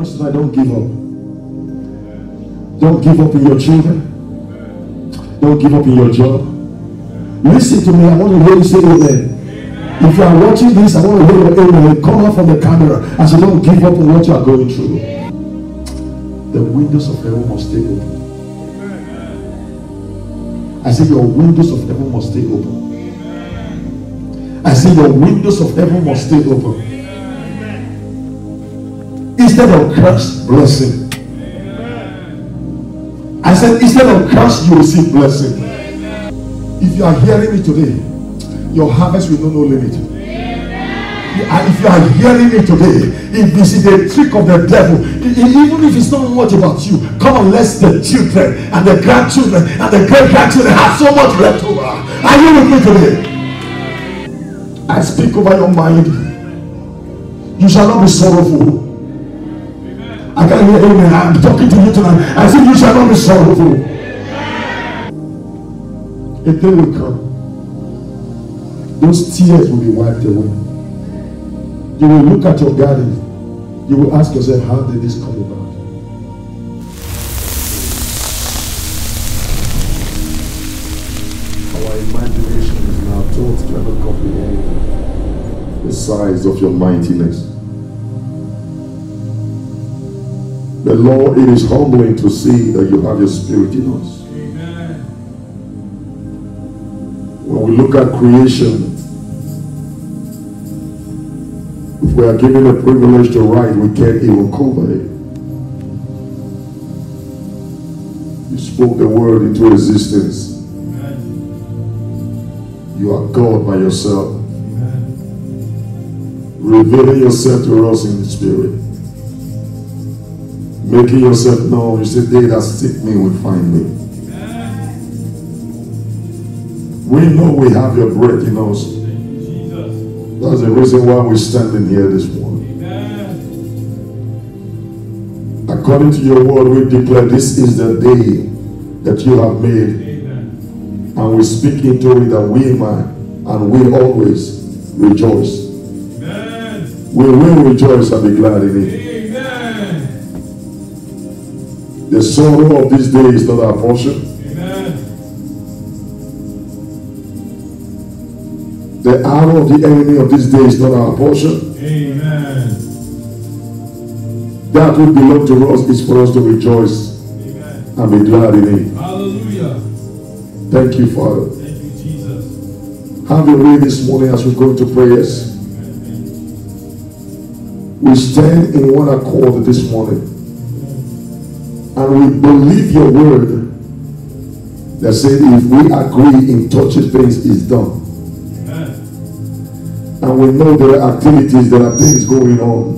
us tonight, don't give up. Don't give up in your children. Don't give up in your job. Listen to me. I want to hear you say amen. If you are watching this, I want to hear your amen. Come out from the camera as say, don't give up on what you are going through. The windows of heaven must stay open. I say your windows of heaven must stay open. I say your windows of heaven must stay open. Instead of curse, blessing. I said, instead of curse, you receive blessing. If you are hearing me today, your harvest will know no limit. If you are hearing me today, if this is a trick of the devil, even if it's not much about you, come on, let the children and the grandchildren and the great grandchildren have so much left over. Are you with me today? I speak over your mind. You shall not be sorrowful. I can't hear amen. I'm talking to you tonight. I said, You shall not be sorrowful. A day will come. Those tears will be wiped away. You will look at your garden. You will ask yourself, How did this come about? Our imagination is now thoughts cannot comprehend the size of your mightiness. The Lord, it is humbling to see that you have your spirit in us. Amen. When we look at creation, if we are given the privilege to write, we can't even cover it. You spoke the word into existence. Amen. You are God by yourself, Amen. revealing yourself to us in the spirit. Making yourself known. You said, They that seek me will find me. Amen. We know we have your breath in us. You, That's the reason why we're standing here this morning. Amen. According to your word, we declare this is the day that you have made, Amen. and we speak into it that we might and we always rejoice. Amen. We will rejoice and be glad in it. The sorrow of this day is not our portion. Amen. The arrow of the enemy of this day is not our portion. Amen. That which belongs to us is for us to rejoice Amen. and be glad in it. Hallelujah. Thank you, Father. Thank you, Jesus. Have your way this morning as we go into prayers. We stand in one accord this morning. And we believe your word that said if we agree in touching things is done. Amen. And we know there are activities, there are things going on.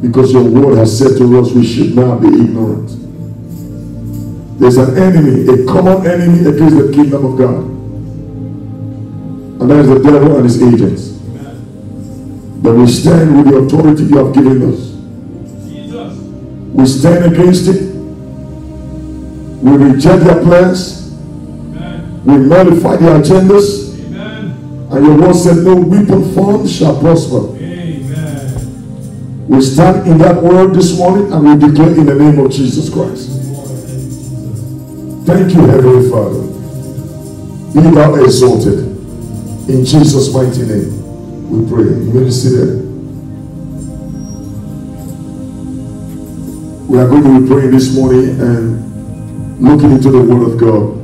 Because your word has said to us we should not be ignorant. There's an enemy, a common enemy against the kingdom of God. And that is the devil and his agents. Amen. But we stand with the authority you have given us. We stand against it. We reject their plans. Amen. We nullify their agendas. Amen. And your word said, No weapon formed shall prosper. Amen. We stand in that word this morning and we declare in the name of Jesus Christ. Thank you, Thank you, Heavenly Father. Be thou exalted. In Jesus' mighty name, we pray. You may be seated. We are going to be praying this morning and looking into the Word of God.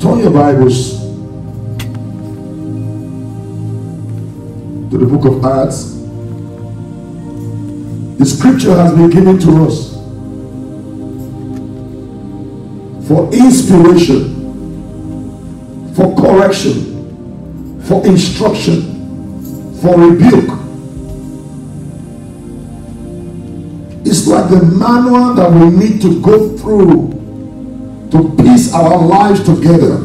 Turn your Bibles to the book of Acts. The scripture has been given to us for inspiration, for correction, for instruction, for rebuke. The manual that we need to go through to piece our lives together.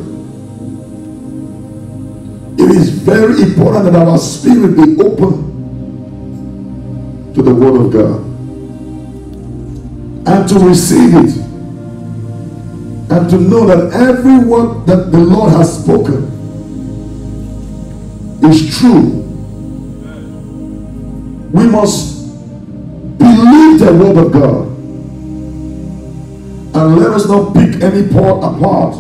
It is very important that our spirit be open to the Word of God and to receive it and to know that every word that the Lord has spoken is true. We must the word of God. And let us not pick any part apart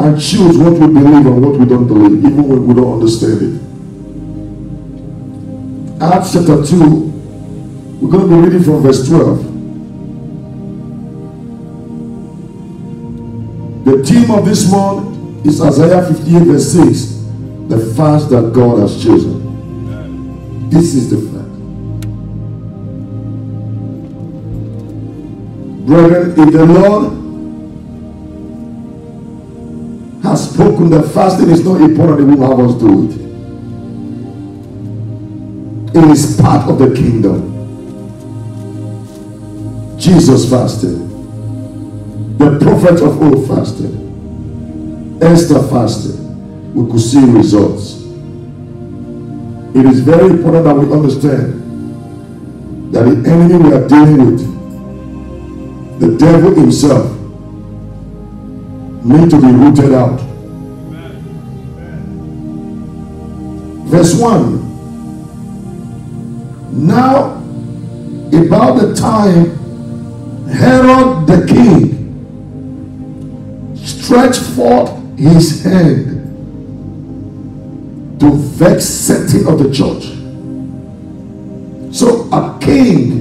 and choose what we believe and what we don't believe, even when we don't understand it. Acts chapter 2, we're going to be reading from verse 12. The theme of this month is Isaiah 58, verse 6 the fast that God has chosen. This is the Brethren, if the Lord has spoken that fasting is not important, He will have us do it. It is part of the kingdom. Jesus fasted. The prophet of old fasted. Esther fasted. We could see results. It is very important that we understand that the enemy we are dealing with, the devil himself, need to be rooted out. Verse 1. Now, about the time Herod the king stretched forth his hand to vex certain of the church. So a king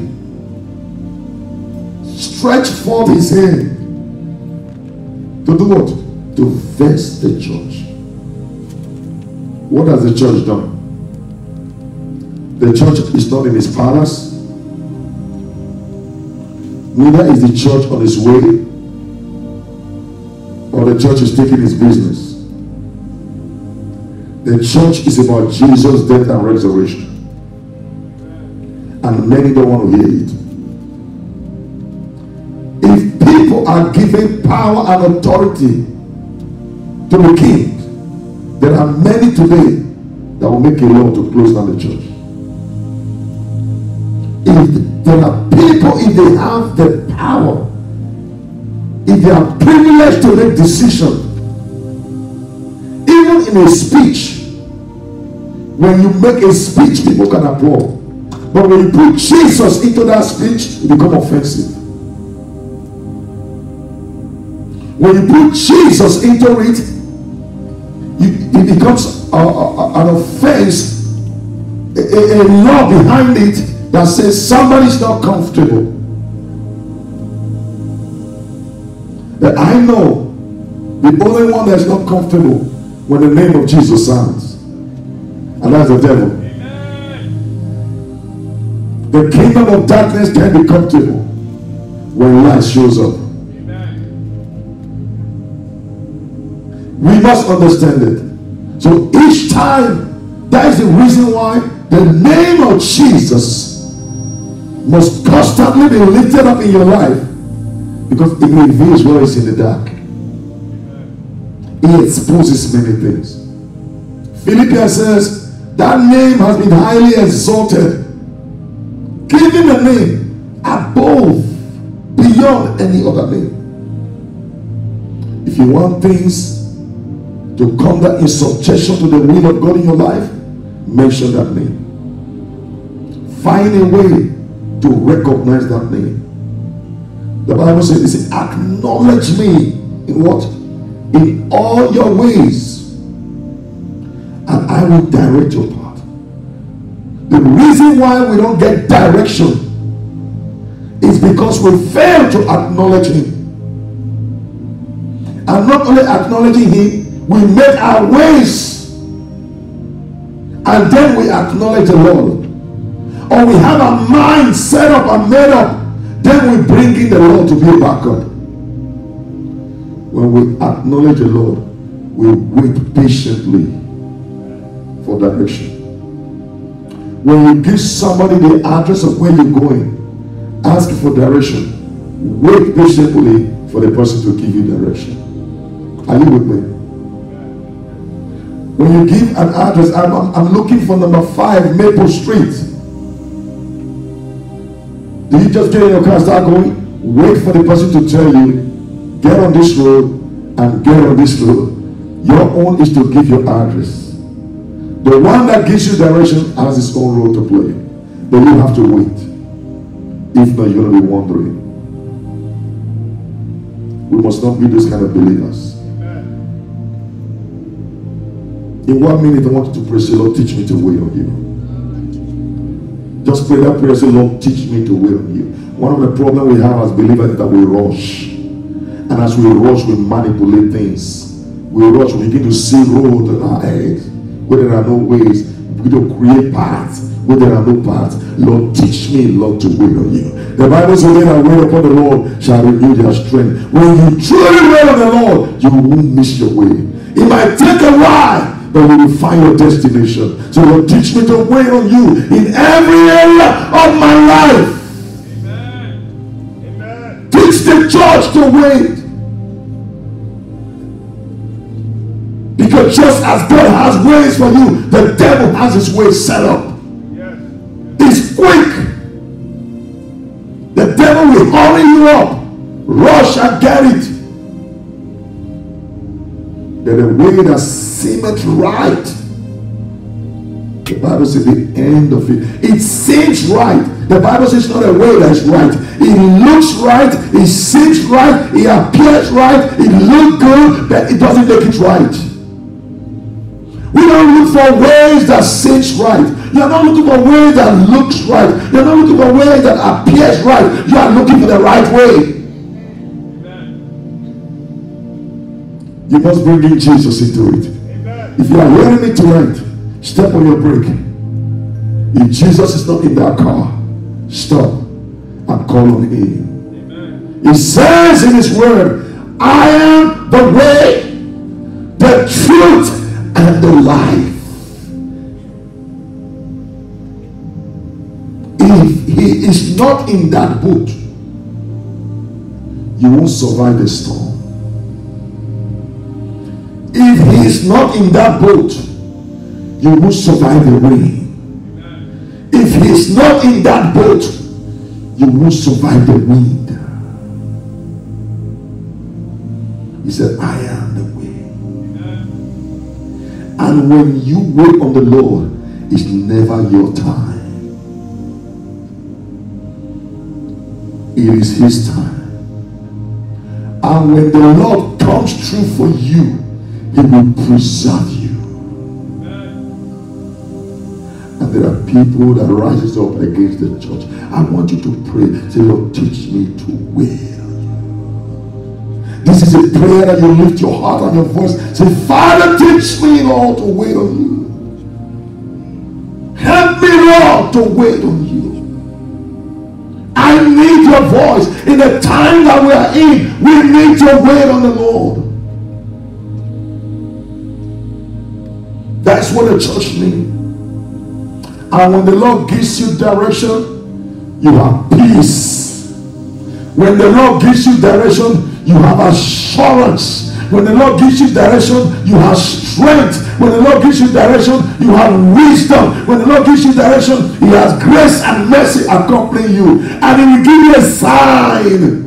stretched forth his hand to do what? To vex the church. What has the church done? The church is not in his palace, neither is the church on his way, or the church is taking his business. The church is about Jesus' death and resurrection. And many don't want to hear it. People are given power and authority to the king, there are many today that will make a law to close down the church. If there are people, if they have the power, if they are privileged to make decisions, even in a speech, when you make a speech, people can applaud. But when you put Jesus into that speech, it becomes offensive. When you put Jesus into it, it becomes a, a, an offense, a, a law behind it that says somebody's not comfortable. But I know the only one that's not comfortable when the name of Jesus sounds. And that's the devil. The kingdom of darkness can be comfortable when light shows up. We must understand it. So each time, that is the reason why the name of Jesus must constantly be lifted up in your life because it reveals what is in the dark. It exposes many things. Philippians says, that name has been highly exalted. Giving a name above, beyond any other name. If you want things to come that in subjection to the will of God in your life, mention that name. Find a way to recognize that name. The Bible says, acknowledge me in what? In all your ways and I will direct your path. The reason why we don't get direction is because we fail to acknowledge Him. And not only acknowledging Him, we make our ways and then we acknowledge the Lord. Or we have our mind set up and made up, then we bring in the Lord to be a backup. When we acknowledge the Lord, we wait patiently for direction. When you give somebody the address of where you're going, ask for direction. Wait patiently for the person to give you direction. Are you with me? When you give an address, I'm, I'm, I'm looking for number five Maple Street. Do you just get in your car and start going? Wait for the person to tell you, get on this road and get on this road. Your own is to give your address. The one that gives you direction has his own role to play. But you have to wait. If not, you're going to be wandering. We must not be those kind of believers. In one minute, I want you to pray, say, Lord, teach me to wait on you. Just pray that prayer, say, Lord, teach me to wait on you. One of the problems we have as believers is that we rush. And as we rush, we manipulate things. We rush, we begin to see road in our head where there are no ways. We to create paths where there are no paths. Lord, teach me, Lord, to wait on you. The Bible says, They I wait upon the Lord shall renew their strength. When you truly wait on the Lord, you won't miss your way. It might take a while, but you will find your destination. So, Lord, teach me to wait on you in every area of my life. Teach the church to wait. Because just as God has ways for you, the devil has his ways set up. He's quick. The devil will hurry you up. Rush and get it. There's a way that seemeth right. The Bible says the end of it. It seems right. The Bible says it's not a way that's right. It looks right. It seems right. It appears right. It looks good, but it doesn't make it right. We don't look for ways that seems right. You're not looking for ways that looks right. You're not looking for ways that appears right. You are looking for the right way. You must bring in Jesus into it. If you are hearing me tonight, step on your brake. If Jesus is not in that car, stop and call on him. He says in his word, I am the way, the truth, and the life. If he is not in that boat, you won't survive the storm. If he is not in that boat, you won't survive the rain. If he is not in that boat, you won't survive the wind. He said, I am the way. And when you wait on the Lord, it's never your time. It is his time. And when the Lord comes through for you, he will preserve you. And there are people that rises up against the church. I want you to pray. Say, Lord, teach me to wait. This is a prayer that you lift your heart and your voice. Say, Father, teach me, Lord, to wait on you. Help me, Lord, to wait on you. I need your voice. In the time that we are in, we need to wait on the Lord. That's what the church means. And when the Lord gives you direction, you have peace. When the Lord gives you direction, you have assurance. When the Lord gives you direction, you have strength. When the Lord gives you direction, you have wisdom. When the Lord gives you direction, He has grace and mercy accompanying you. And He will give you a sign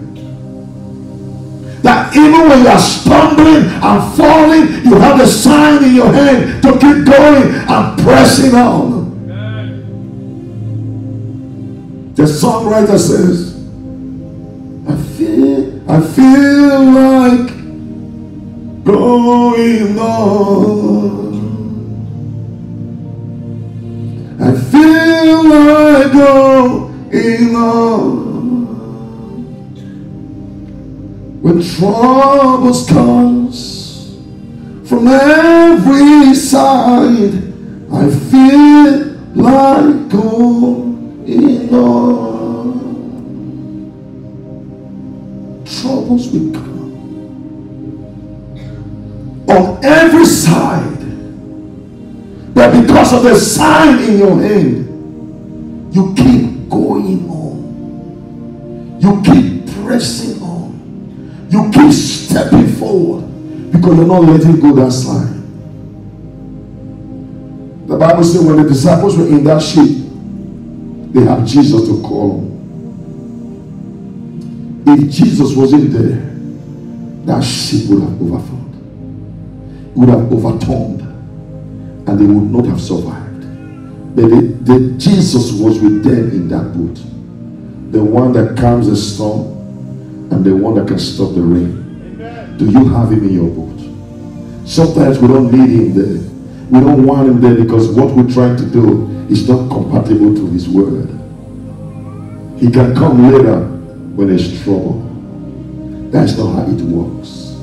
even when you are stumbling and falling, you have the sign in your hand to keep going and pressing on. The songwriter says, I feel, I feel like going on. I feel like going on. When troubles comes from every side, I feel like going on. Troubles will come on every side. But because of the sign in your hand, you keep going on. You keep pressing. You keep stepping forward because you're not letting go that slide. The Bible says when the disciples were in that ship, they had Jesus to call on. If Jesus wasn't there, that ship would have overflowed. It would have overturned. And they would not have survived. But the Jesus was with them in that boat. The one that calms the storm and the one that can stop the rain. Do you have him in your boat? Sometimes we don't need him there. We don't want him there because what we're trying to do is not compatible to his word. He can come later when there's trouble. That's not how it works.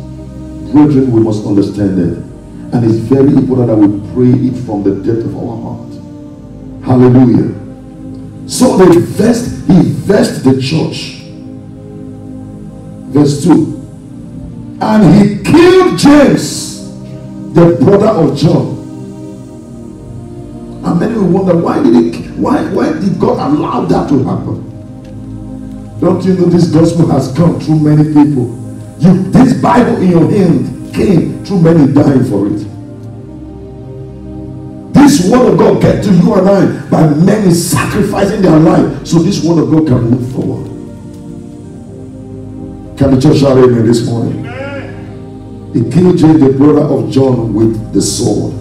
Brethren, we must understand that. And it's very important that we pray it from the depth of our heart. Hallelujah. So they vest, he vest the church. Verse 2. And he killed James, the brother of John. And many will wonder why did it why why did God allow that to happen? Don't you know this gospel has come through many people? You this Bible in your hand came through many dying for it. This word of God get to you and I by many sacrificing their life so this word of God can move forward. Can the church shout amen this morning? He killed the brother of John, with the sword.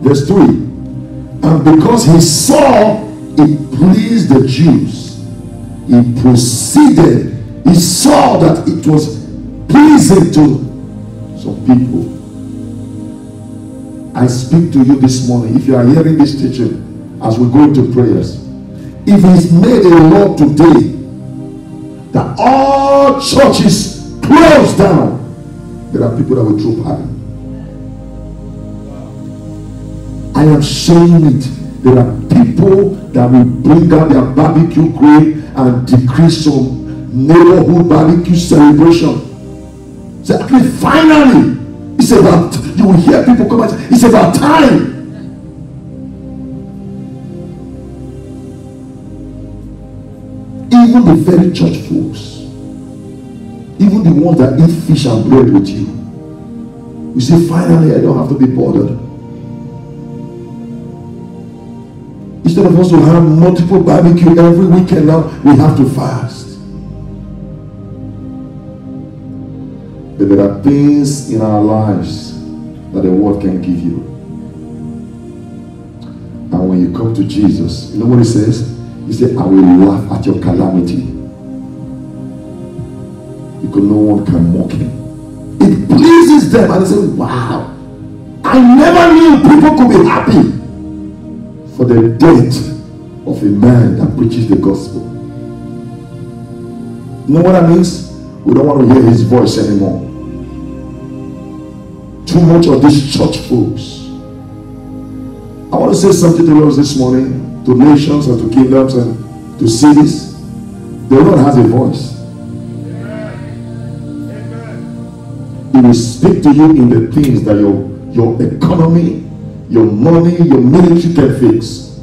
Verse 3 And because he saw it pleased the Jews, he proceeded. He saw that it was pleasing to some people. I speak to you this morning. If you are hearing this teaching as we go into prayers, if he's made a law today that all churches close down, there are people that will throw party. I am saying it. There are people that will bring out their barbecue grill and decrease some neighborhood barbecue celebration. Actually, finally, it's about you will hear people come and say, it's about time. Even the very church folks, even the ones that eat fish and bread with you, you say, finally, I don't have to be bothered. Instead of us to have multiple barbecue every weekend now, we have to fast. But there are things in our lives that the world can give you. And when you come to Jesus, you know what he says? He said, I will laugh at your calamity. Because no one can mock him. It pleases them. And they say, Wow, I never knew people could be happy for the death of a man that preaches the gospel. You know what that means? We don't want to hear his voice anymore. Too much of these church folks. I want to say something to us this morning, to nations and to kingdoms and to cities. The Lord has a voice. He will speak to you in the things that your, your economy, your money, your military can fix.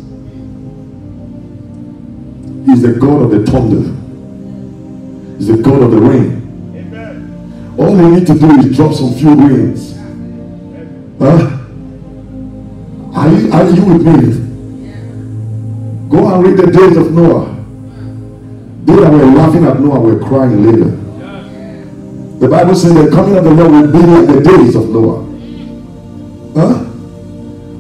He's the God of the thunder. He's the God of the rain. All you need to do is drop some few rains. Huh? Are you, are you with me? Go and read the days of Noah. They that were laughing at Noah were crying later. The Bible says the coming of the Lord will be like the days of Noah. Huh?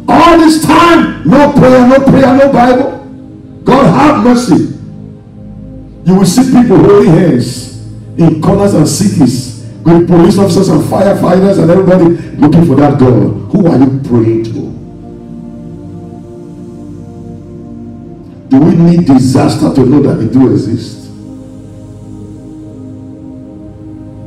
All this time, no prayer, no prayer, no Bible. God have mercy. You will see people holding hands in corners and cities with police officers and firefighters and everybody looking for that God. Who are you praying to? Do we need disaster to know that it do exist?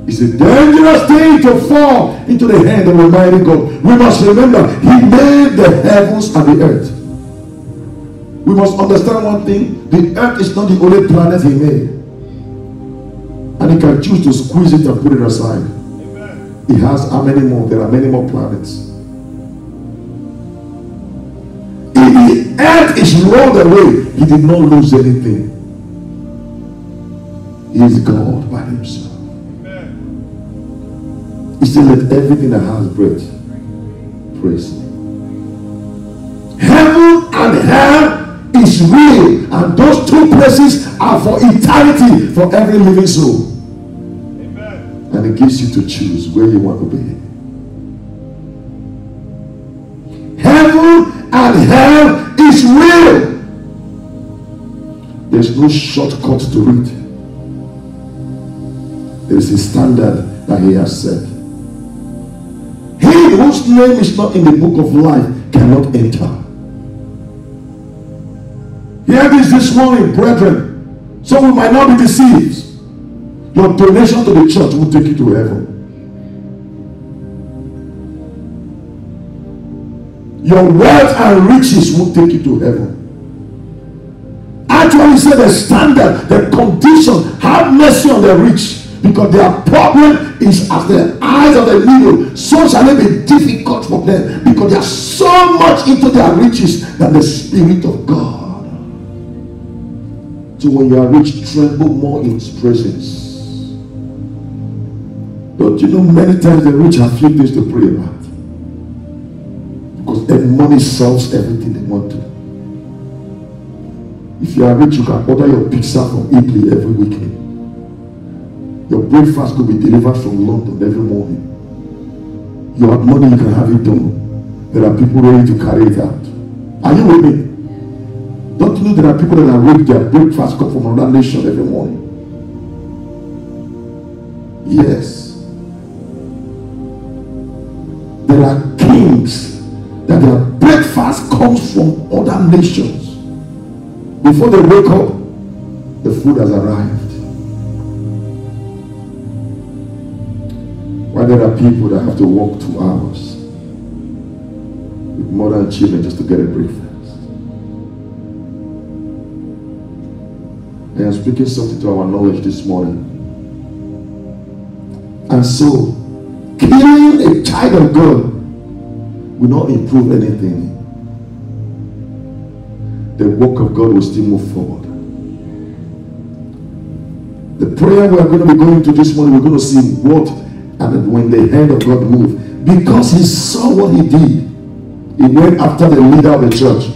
It's a dangerous thing to fall into the hand of Almighty God. We must remember, He made the heavens and the earth. We must understand one thing the earth is not the only planet He made. And He can choose to squeeze it and put it aside. He has how many more? There are many more planets. The earth is rolled away, He did not lose anything. He is God by Himself. He said, Let everything that has breath praise me. Heaven and hell is real, and those two places are for eternity for every living soul. And it gives you to choose where you want to be. Heaven and is real. There's no shortcut to it. There is a standard that he has set. He whose name is not in the book of life cannot enter. Hear this this morning, brethren, so we might not be deceived. Your donation to the church will take you to heaven. Your wealth and riches will take you to heaven. Actually, say the standard, the condition, have mercy on the rich because their problem is as the eyes of the needle, so shall it be difficult for them because they are so much into their riches than the Spirit of God. So when you are rich, tremble more in His presence. Don't you know many times the rich have few things to pray about? The money solves everything they want to. If you are rich, you can order your pizza from Italy every weekend. Your breakfast could be delivered from London every morning. You have money, you can have it done. There are people ready to carry it out. Are you with me? Don't you know there are people that are ready their breakfast come from another nation every morning? Yes. There are kings that their breakfast comes from other nations. Before they wake up, the food has arrived. Why there are people that have to walk two hours with mother and children just to get a breakfast. I am speaking something to our knowledge this morning. And so, killing a child of God will not improve anything. The work of God will still move forward. The prayer we are going to be going to this morning, we're going to see what and when the hand of God moved. Because he saw what he did, he went after the leader of the church,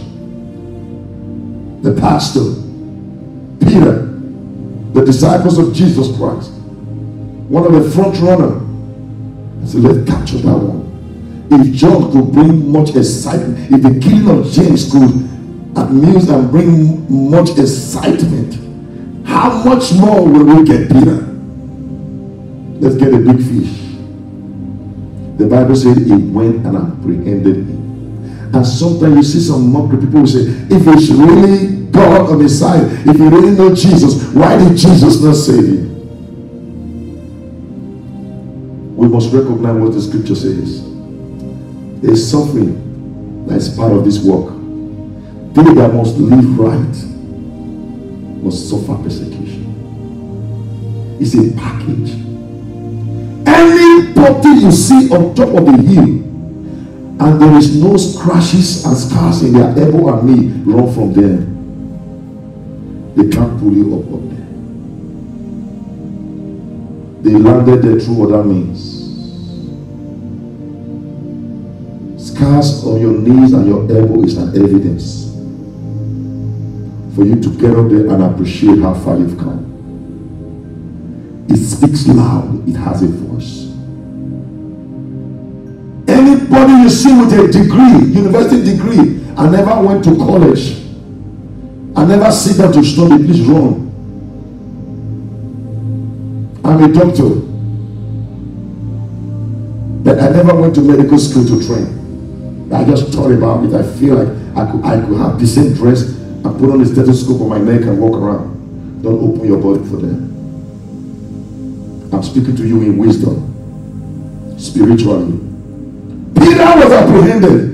the pastor, Peter, the disciples of Jesus Christ, one of the front runner. I said, let's capture that one. If John could bring much excitement, if the killing of James could amuse and bring much excitement, how much more will we get Peter? Let's get a big fish. The Bible said he went and apprehended him. And sometimes you see some mockery. People will say, if it's really God on his side, if you really know Jesus, why did Jesus not save him? We must recognize what the scripture says. There is suffering that is part of this work. They that must live right must suffer persecution. It's a package. Any Anybody you see on top of the hill and there is no scratches and scars in their elbow and knee, run from them. They can't pull you up up there. They landed there through other means. Scars on your knees and your elbow is an evidence for you to get up there and appreciate how far you've come. It speaks loud, it has a voice. Anybody you see with a degree, university degree, and never went to college, and never sit down to study, please run. I'm a doctor, but I never went to medical school to train. I just thought about it. I feel like I could, I could have the same dress and put on a stethoscope on my neck and walk around. Don't open your body for them. I'm speaking to you in wisdom, spiritually. Peter was apprehended.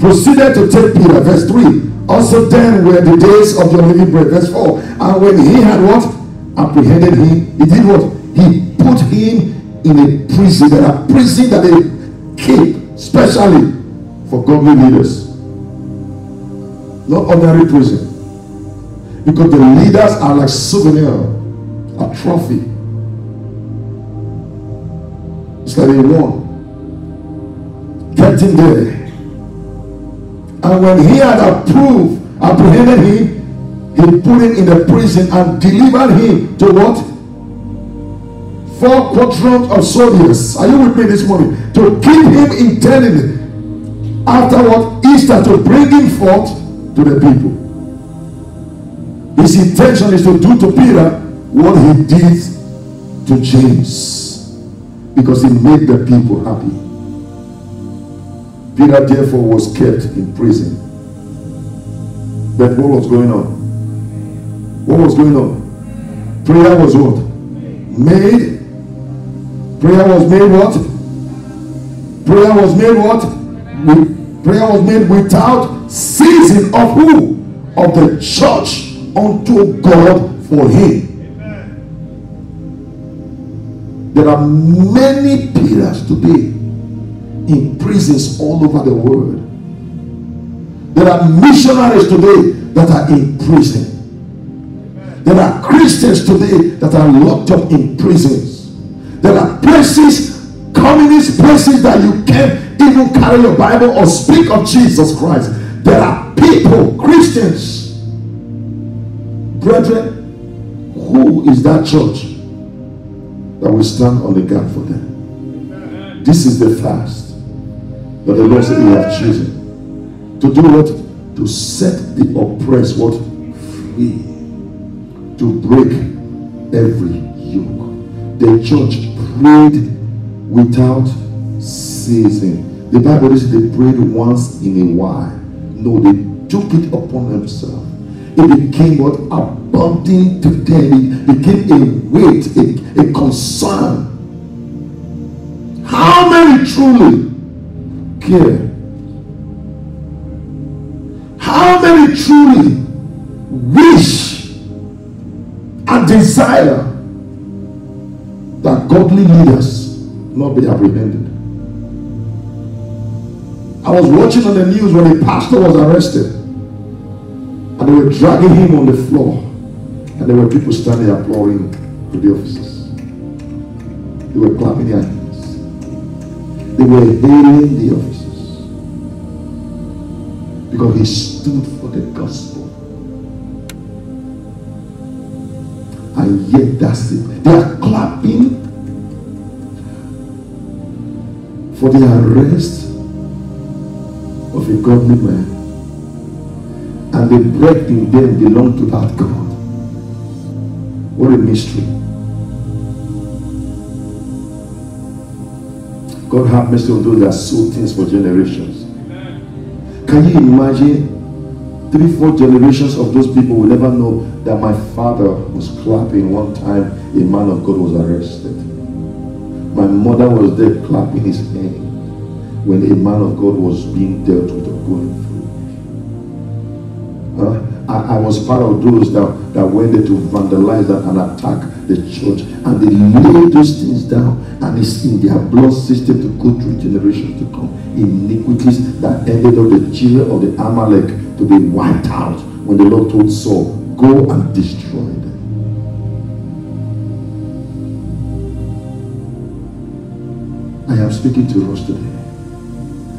Proceeded to take Peter, verse 3. Also then were the days of your living bread, verse 4. And when he had what? Apprehended him, he did what? He put him in a prison. Are prison that they keep specially for godly leaders. Not ordinary prison. Because the leaders are like souvenir a trophy. It's like a. Kept him there. And when he had approved, apprehended him, he put him in the prison and delivered him to what? Four quadrants of soldiers. Are you with me this morning? To keep him internally afterward Easter to bring him forth to the people. His intention is to do to Peter what he did to James because he made the people happy. Peter therefore was kept in prison. But what was going on? What was going on? Prayer was what? Made. Prayer was made what? Prayer was made what? Prayer was made without ceasing of who? Of the church unto God for him. There are many Peters today in prisons all over the world. There are missionaries today that are in prison. There are Christians today that are locked up in prisons. There are places, communist places that you can't even carry your Bible or speak of Jesus Christ. There are people, Christians, brethren, who is that church that will stand on the gap for them? This is the fast that the Lord said we have chosen to do what? To set the oppressed what free to break every yoke. The church prayed without ceasing. The Bible says they prayed once in a while. No, they took it upon themselves. It became what abounding to them. It became a weight, a, a concern. How many truly care? How many truly wish and desire godly leaders not be apprehended. I was watching on the news when a pastor was arrested and they were dragging him on the floor and there were people standing applauding to the officers. They were clapping their hands. They were hailing the officers because he stood for the gospel. and yet that's it. They are clapping for the arrest of a godly man. And the breath in them belong to that God. What a mystery. God have mercy on those that sow things for generations. Can you imagine three, four generations of those people will never know that my father was clapping one time a man of God was arrested. My mother was there clapping his hand when a man of God was being dealt with or going through. Huh? I, I was part of those that, that went there to vandalize that and attack the church and they lay those things down and it's in their blood system to go through generations to come. Iniquities that ended up the children of the Amalek to be wiped out when the Lord told Saul, go and destroy them. Speaking to us today.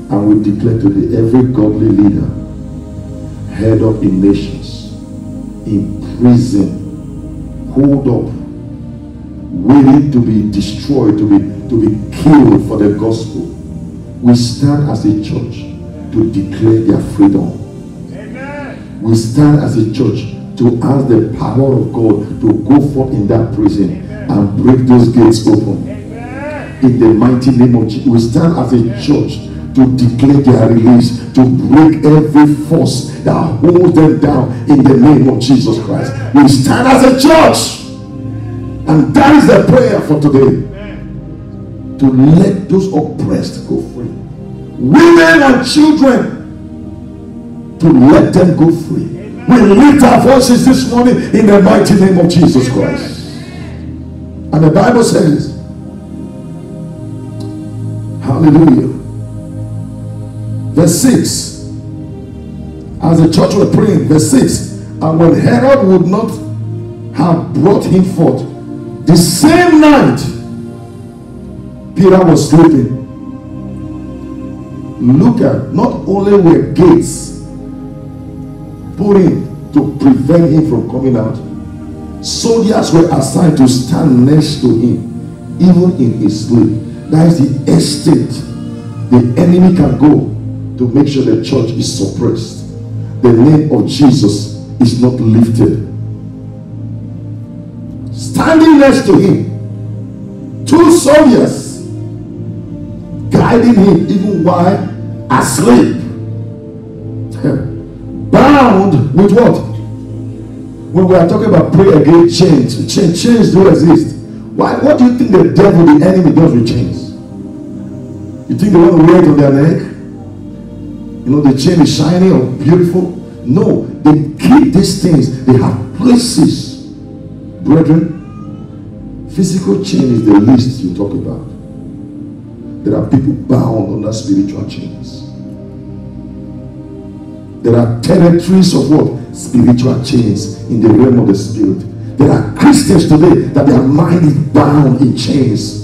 And we declare today every godly leader, head up in nations, in prison, hold up, waiting to be destroyed, to be to be killed for the gospel. We stand as a church to declare their freedom. We stand as a church to ask the power of God to go forth in that prison and break those gates open. In the mighty name of Jesus, we stand as a church to declare their release, to break every force that holds them down in the name of Jesus Christ. We stand as a church, and that is the prayer for today to let those oppressed go free. Women and children, to let them go free. We lift our voices this morning in the mighty name of Jesus Christ. And the Bible says, Hallelujah. Verse 6. As the church were praying, verse 6. And when Herod would not have brought him forth, the same night Peter was sleeping. Look at not only were gates put in to prevent him from coming out, soldiers were assigned to stand next to him, even in his sleep. That is the extent the enemy can go to make sure the church is suppressed. The name of Jesus is not lifted. Standing next to him, two soldiers guiding him even while asleep. Bound with what? When we are talking about pray against chains, chains, chains do exist. Why? What do you think the devil, the enemy, does with chains? You think they want to wear it on their neck? You know, the chain is shiny or beautiful? No, they keep these things. They have places. Brethren, physical chain is the least you talk about. There are people bound under spiritual chains. There are territories of what? Spiritual chains in the realm of the spirit. There are Christians today that their mind is bound in chains.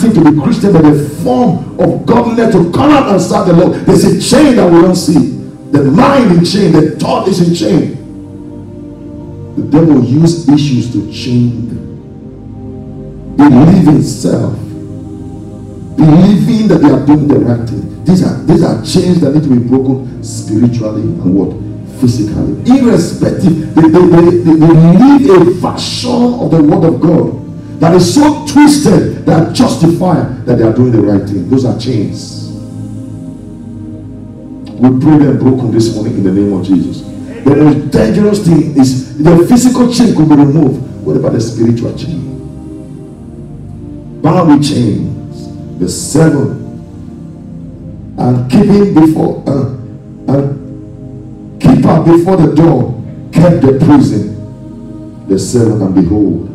Acting to be Christian but the form of godliness to come out and serve the Lord. There's a chain that we don't see. The mind in chain, the thought is in chain. The devil use issues to chain them. They in self, believing that they are doing the right thing. These are these are chains that need to be broken spiritually and what physically, irrespective. They, they, they, they, they live a version of the word of God that is so twisted that justify that they are doing the right thing. Those are chains. We pray them broken this morning in the name of Jesus. The most dangerous thing is the physical chain could be removed. What about the spiritual chain? Bound chains, the seven, and keeping before uh, and keeper before the door kept the prison. The seven, and behold,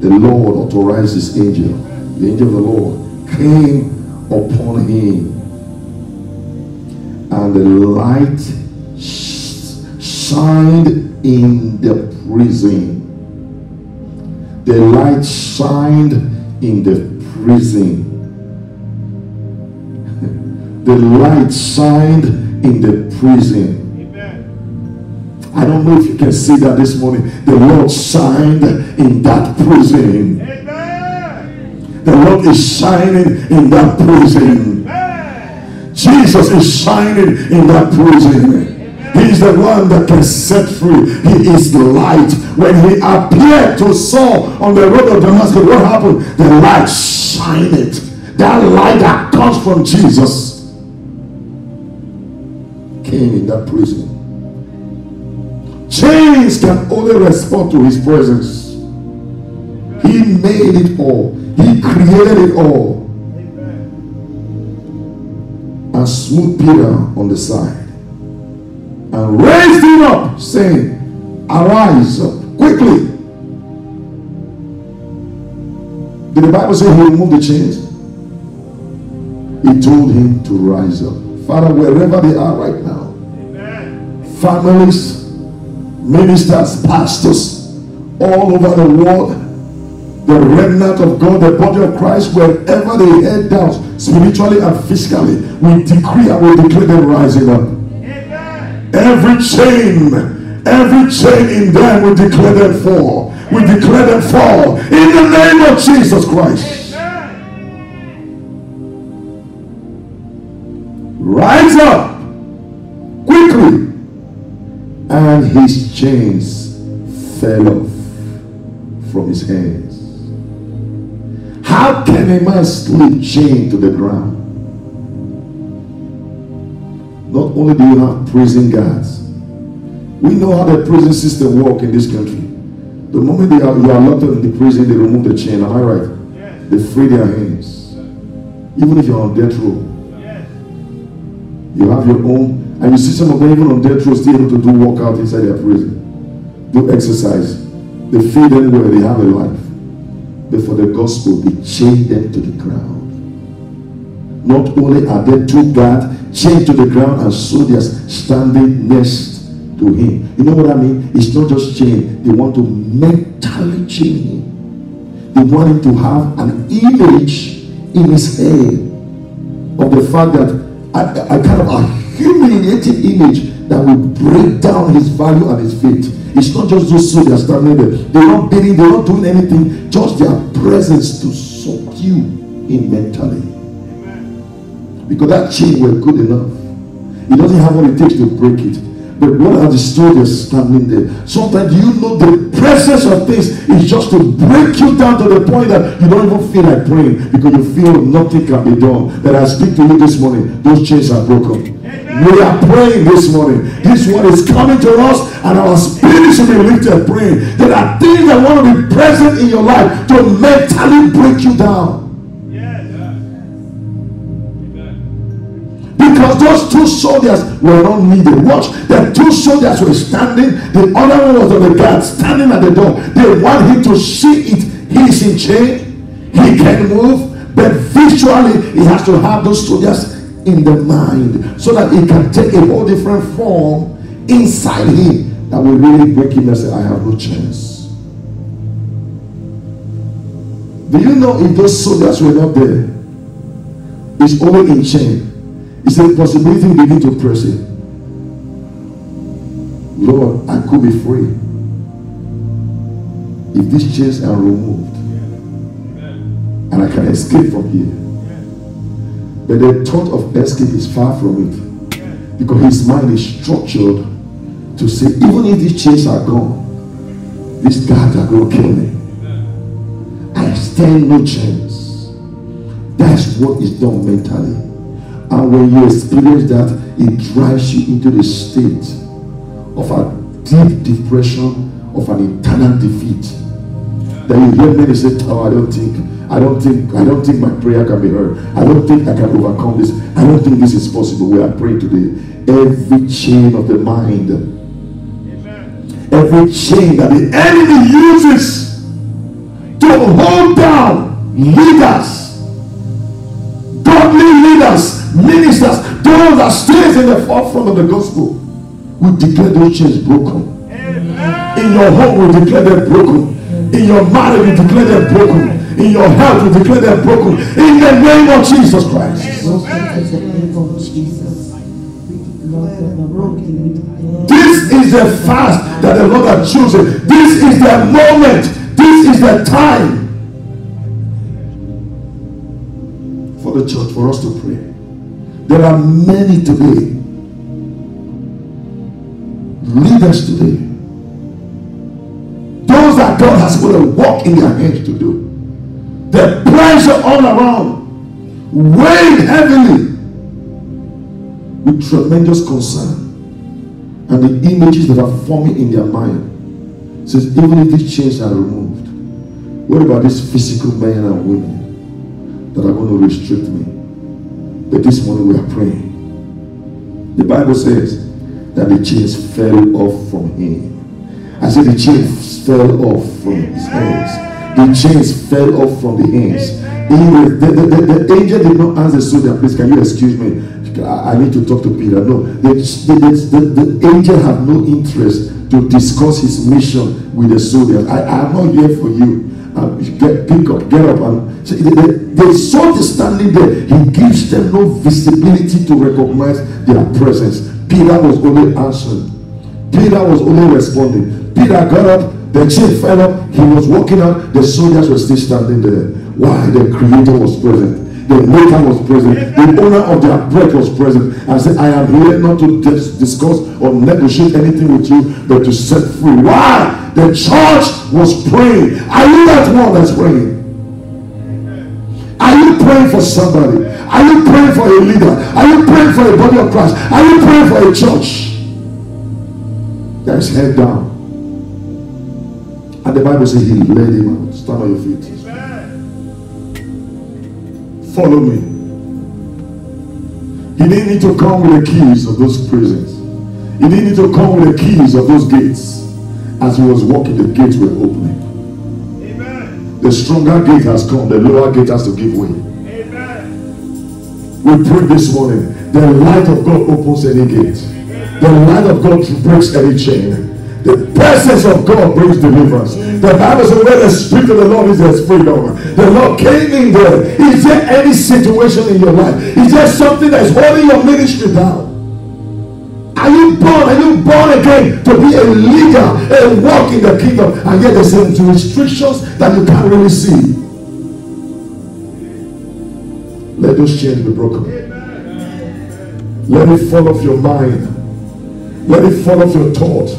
the Lord authorized his angel. The angel of the Lord came upon him and the light sh- shined in the prison. The light shined in the prison. the light shined in the prison. I don't know if you can see that this morning. The Lord shined in that prison. The Lord is shining in that prison. Jesus is shining in that prison. He is the one that can set free. He is the light. When he appeared to Saul on the road of Damascus, what happened? The light shined. That light that comes from Jesus came in that prison. Chains can only respond to his presence. He made it all. He created it all and smote Peter on the side and raised him up, saying, Arise up quickly. Did the Bible say he removed the chains? He told him to rise up. Father, wherever they are right now, families, ministers, pastors, all over the world, the remnant of God, the body of Christ, wherever they head down, spiritually and physically, we decree and we declare them rising up. Every chain, every chain in them, we declare them fall. We declare them fall in the name of Jesus Christ. Rise up his chains fell off from his hands. How can a man sleep chained to the ground? Not only do you have prison guards, we know how the prison system work in this country. The moment they are, you are locked up in the prison, they remove the chain. Am I right? They free their hands. Even if you're on death row, you have your own, and you see some of them even on death row still able to do workout inside their prison, do exercise. They feed them where they have a life. But for the gospel, they chain them to the ground. Not only are they two guards chained to the ground and soldiers standing next to him. You know what I mean? It's not just chain. They want to mentally chain him. They want him to have an image in his head of the fact that I, a kind of humiliating image that will break down his value and his faith. It's not just those soldiers standing there. They're not beating, they're not doing anything. Just their presence to subdue him mentally. because that chain was good enough. He doesn't have what it takes to break it. But what are the soldiers standing there? Sometimes you know the presence of things is just to break you down to the point that you don't even feel like praying because you feel nothing can be done. But I speak to you this morning, those chains are broken. We are praying this morning. This one is coming to us, and our spirits will be lifted praying. There are things that want to be present in your life to mentally break you down. Because those two soldiers were not needed. Watch, the two soldiers were standing, the other one was on the guard standing at the door. They want him to see it. He's in chain, he can move, but visually, he has to have those soldiers in the mind so that he can take a whole different form inside him that will really break him and say, I have no chance. Do you know if those soldiers were not there? It's only in chain. It's a possibility we begin to press it. Lord, I could be free if these chains are removed and I can escape from here. But the thought of escape is far from it because his mind is structured to say, even if these chains are gone, these guards are going to kill me. I stand no chance. That's what is done mentally. And when you experience that, it drives you into the state of a deep depression, of an eternal defeat. Then you hear many say, Oh, I don't think, I don't think, I don't think my prayer can be heard. I don't think I can overcome this. I don't think this is possible. We are praying today. Every chain of the mind, every chain that the enemy uses to hold down leaders, godly leaders, ministers, those that stays in the forefront of the gospel, we declare those chains broken. In your home, we declare them broken. In your marriage, we declare them broken. In your health, we declare them broken. In the name of Jesus Christ. In the name of Jesus. Lord, we are broken. We declare This is the fast that the Lord has chosen. This is the moment. This is the time for the church, for us to pray. There are many today, leaders today, those that God has put a work in their hands to do. The pressure all around, weighing heavily with tremendous concern and the images that are forming in their mind says even if these chains are removed what about these physical men and women that are going to restrict me but this morning we are praying the bible says that the chains fell off from him i said the chains fell off from his hands the chains fell off from the hands the, the, the, the angel did not answer so soldier please can you excuse me I need to talk to Peter. No, the, the angel had no interest to discuss his mission with the soldiers. I am not here for you. Um, get, pick up, get up. And see, the, the, standing there, he gives them no visibility to recognize their presence. Peter was only answering. Peter was only responding. Peter got up, the chief fell up, he was walking out, the soldiers were still standing there. Why? The creator was present. The maker was present. The owner of their bread was present. And said, I am here not to dis- discuss or negotiate anything with you, but to set free. Why? The church was praying. Are you that one that's praying? Praying for somebody? Are you praying for a leader? Are you praying for a body of Christ? Are you praying for a church? That is head down. And the Bible says he led him out. Stand on your feet. Follow me. He didn't need to come with the keys of those prisons. He didn't need to come with the keys of those gates. As he was walking, the gates were opening. The stronger gate has come, the lower gate has to give way. Amen. We pray this morning. The light of God opens any gate. The light of God breaks any chain. The presence of God brings deliverance. The Bible says, where the Spirit of the Lord is, there's freedom. The Lord came in there. Is there any situation in your life? Is there something that's holding your ministry down? Are you born? Are you born again to be a leader and walk in the kingdom? And yet there's some restrictions that you can't really see. Let those chains be broken. Let it fall off your mind. Let it fall off your thought.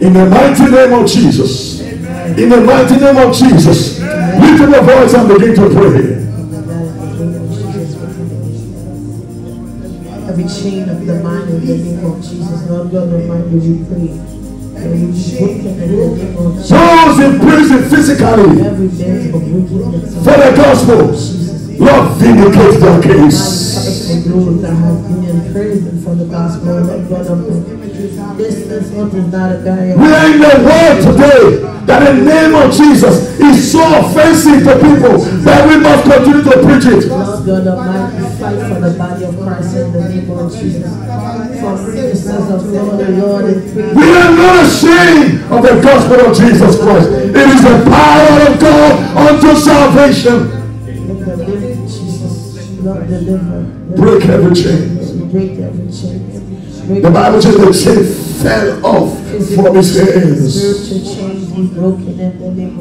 In the mighty name of Jesus. In the mighty name of Jesus. Lift up your voice and begin to pray. Chain of the mind in the name of Jesus, Lord God Almighty, we pray. that we be broken in the name of Jesus. Those in prison physically Every bed of wickedness. for the gospel. Lord, vindicate their case. Those that have been in prison for the gospel, God Almighty. This is what is not a barrier. We are in the world today that the name of Jesus is so offensive to people that we must continue to preach it. Lord God Almighty, fight for the body of Christ of Jesus. For of Lord, We are not ashamed of the gospel of Jesus Christ. It is the power of God unto salvation. Break every chain. Break every chain. The Bible says the chain fell off from his hands.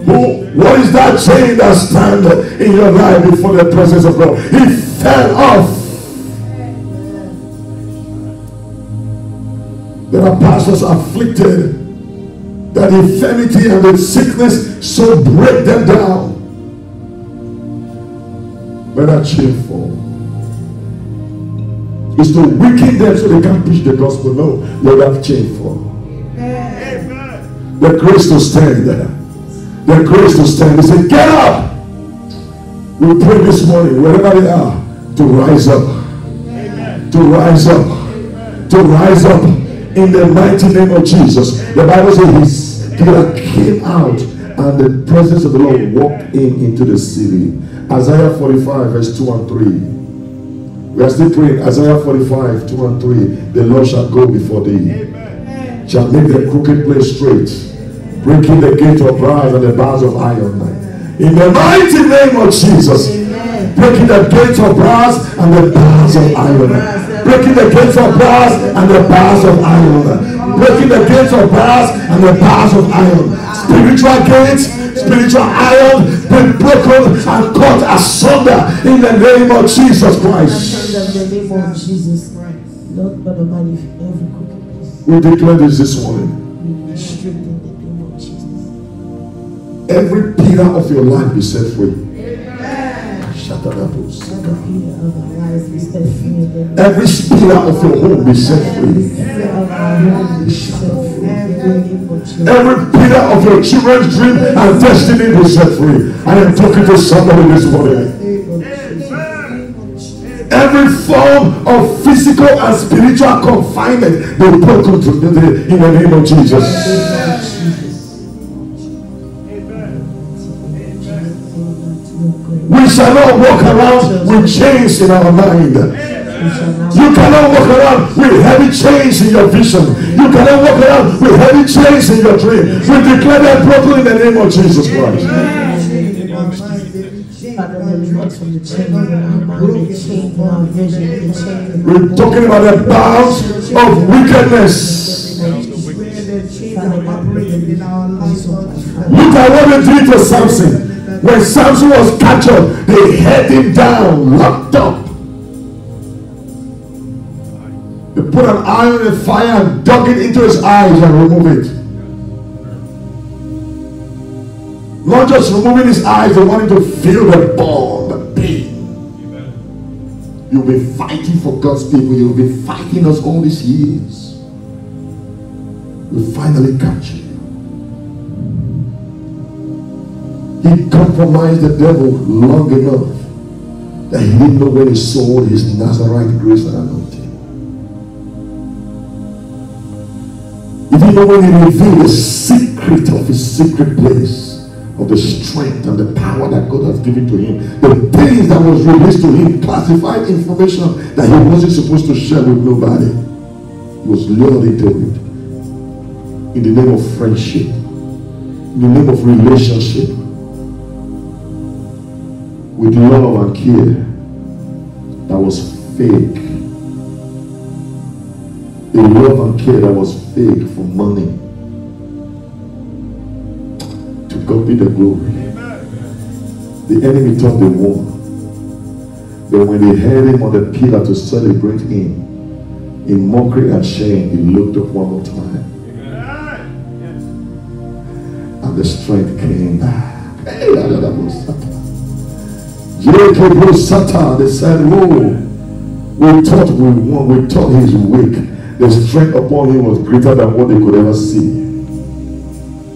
Who, what is that chain that stand in your life before the presence of God? He fell off. There are pastors afflicted that infirmity and the sickness so break them down. That chain fall. It's to weaken them so they can't preach the gospel. No, let that chain fall. The grace to stand there. The grace to stand. He said, Get up. We pray this morning, wherever they are, to rise up. To rise up. To rise up in the mighty name of Jesus. The Bible says he Peter came out and the presence of the Lord walked in into the city. Isaiah 45, verse 2 and 3. We are still praying. Isaiah 45, 2 and 3. The Lord shall go before thee shall make the crooked place straight, breaking the gate of brass and the bars of iron. In the mighty name of Jesus, breaking the gates of brass and the bars of iron. Breaking the gates of brass and the bars of iron. Breaking the gates of brass and the bars of iron. Spiritual gates, spiritual iron, be broken and cut asunder in the name of Jesus Christ. in the name of Jesus. Lord God Almighty, every crooked place We declare this this morning. straight the name of Jesus. Every pillar of your life be set free. Shut up, apples. Every fear of your home be set free. Every pillar of your children's dream and destiny be set free. I am talking to somebody this morning. Every form of physical and spiritual confinement be broken today in the name of Jesus. Shall not walk around with chains in our mind. You cannot walk around with heavy chains in your vision. You cannot walk around with heavy chains in your dream. We declare that broken in the name of Jesus Christ. Father, deliver us from the chains in our mind, the chains in our vision, the chains in We're talking about the bounds of wickedness. Father, God, deliver us from the Look at what they did to Samson. When Samson was captured, they held him down, locked up. They put an iron in fire and dug it into his eyes and removed it. Not just removing his eyes, they wanted to feel the burn, the pain. You'll be fighting for God's people. You'll be fighting us all these years. We'll finally capture you. He compromised the devil long enough that he didn't know when he sold his Nazarite grace and anointing. He didn't know when he revealed the secret of his secret place of the strength and the power that God has given to him. The things that was released to him, classified information that he wasn't supposed to share with nobody. He was lured into it in the name of friendship, in the name of relationship, with love and care that was fake. A love and care that was fake for money. To be the glory. The enemy thought they won. But when they held him on the pillar to celebrate him, In mockery and shame, he looked up one more time. And the strength came back. Hey, They said, Whoa, we thought we won, we thought he's weak. The strength upon him was greater than what they could ever see.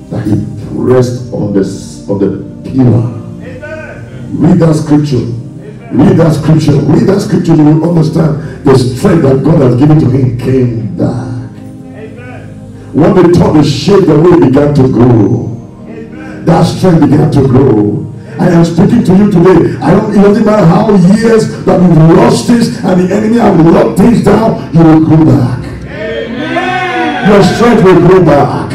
That he pressed on the on the pillar. Read that scripture. Read that scripture. Read that scripture. You will understand the strength that God has given to him came back. When they thought the shape the way began to grow, that strength began to grow. I am speaking to you today. I don't, it doesn't matter how years that we've lost this and the enemy have locked things down, you will grow back. Your strength will grow back.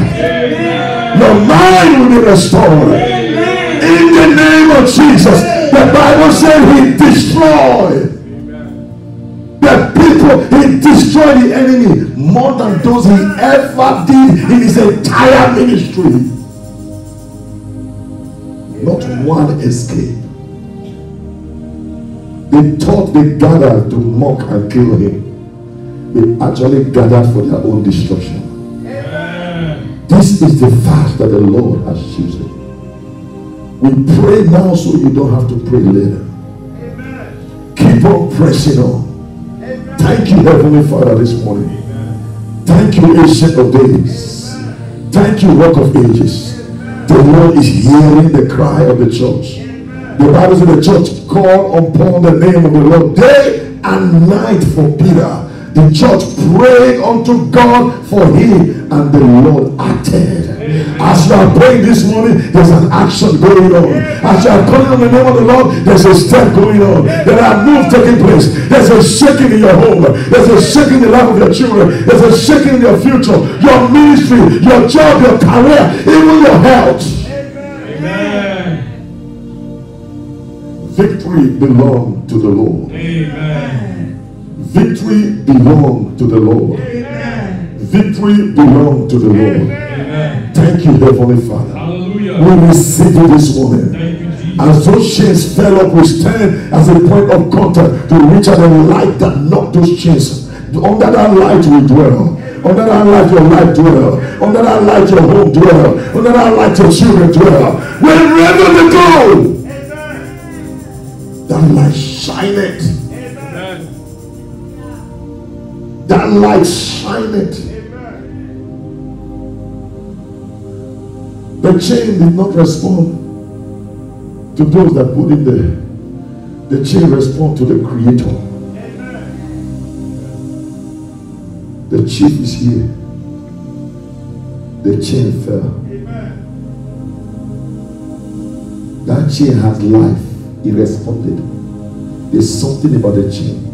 Your mind will be restored. In the name of Jesus. The Bible said he destroyed the people. He destroyed the enemy more than those he ever did in his entire ministry. Not one escape. They thought they gathered to mock and kill him. They actually gathered for their own destruction. This is the fast that the Lord has chosen. We pray now so you don't have to pray later. Keep on pressing on. Thank you, Heavenly Father, this morning. Thank you, Ancient of Days. Thank you, Rock of Ages. The Lord is hearing the cry of the church. The Bible says the church called upon the name of the Lord day and night for Peter. The church prayed unto God for him, and the Lord acted. As you are praying this morning, there's an action going on. As you are calling on the name of the Lord, there's a step going on. There are moves taking place. There's a shaking in your home. There's a shaking in the life of your children. There's a shaking in your future, your ministry, your job, your career, even your health. Amen. Victory belongs to the Lord. Amen. Victory belongs to the Lord. Victory belongs to the Lord. Amen. Thank you, Heavenly Father. Hallelujah. We receive you this morning. Thank you, Jesus. As those chains fell up, we stand as a point of contact to reach out and light that knocked those chains. Under that light we dwell. Under that light your life dwell. Under that light your home dwell. Under that light your children dwell. Wherever they go, that light shine it. That light shine The chain did not respond to those that put it there. The chain respond to the creator. The chief is here. The chain fell. That chain has life. It responded. There's something about the chain.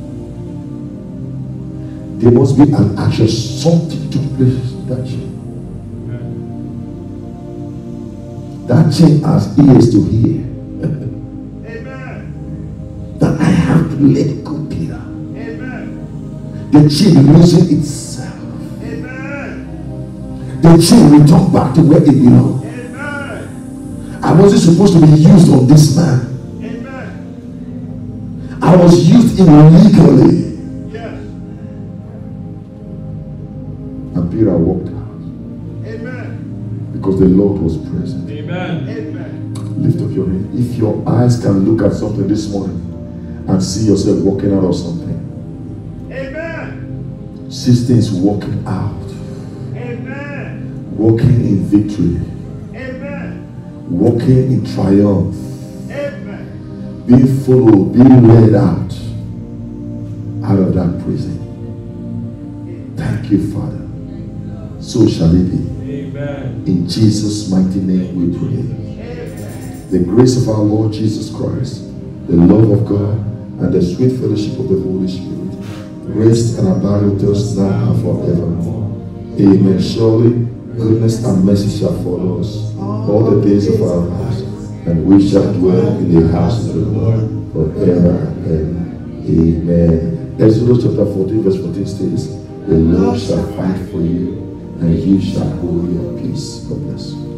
There must be an action. Something took place that chain. That chain has ears to hear. Amen. that I have to let go, Peter. The chain losing itself. Amen. The chain return back to where it belongs. I wasn't supposed to be used on this man. Amen. I was used illegally. Your eyes can look at something this morning and see yourself walking out of something, see things walking out, Amen. walking in victory, Amen. walking in triumph, Amen. being followed, being led out, out of that prison. Thank you, Father. So shall it be. Amen. In Jesus' mighty name we pray. The grace of our Lord Jesus Christ, the love of God, and the sweet fellowship of the Holy Spirit rest and abide with us now and forevermore. Amen. Surely goodness and mercy shall follow us all the days of our lives, and we shall dwell in the house of the Lord forever and. Amen. Exodus chapter 14, verse 14 states, The Lord shall fight for you, and you shall hold your peace. God bless you.